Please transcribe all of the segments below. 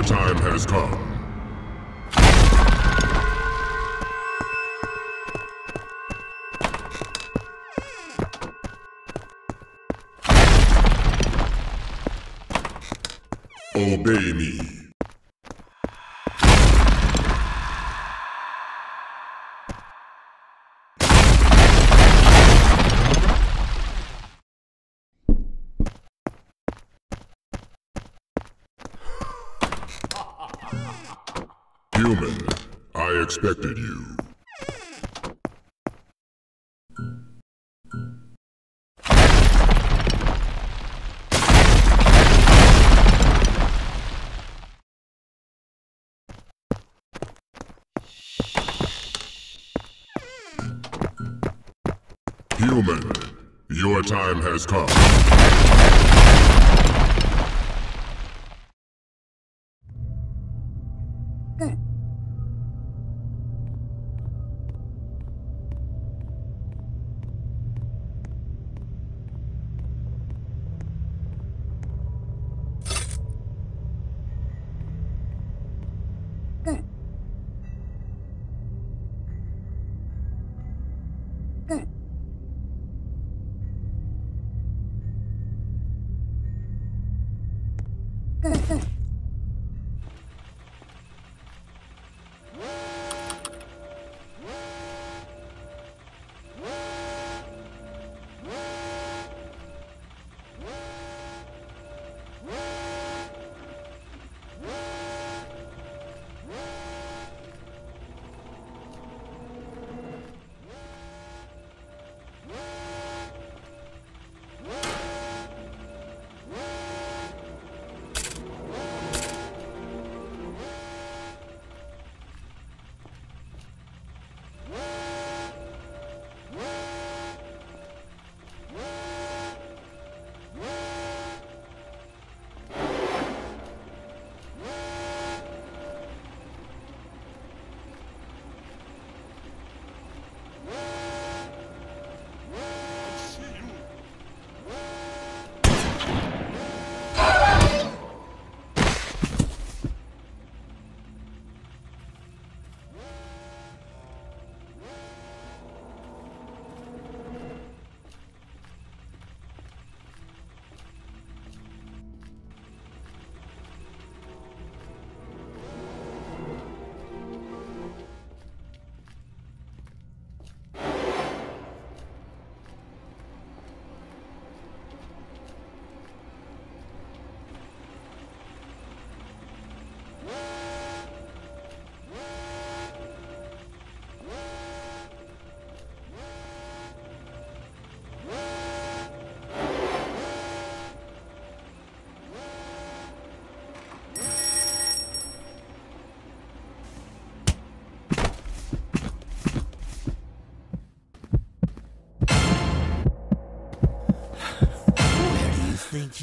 Your time has come. Obey me. Expected you. Human, your time has come.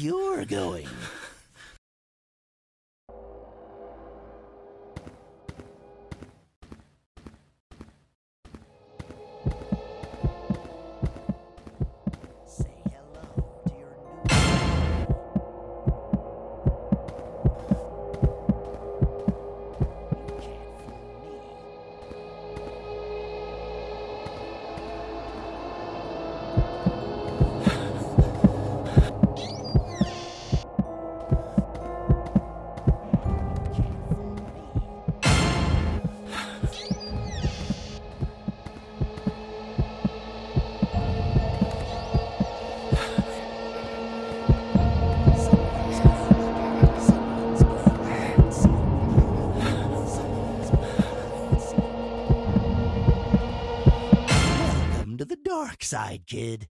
You're going? Side, kid.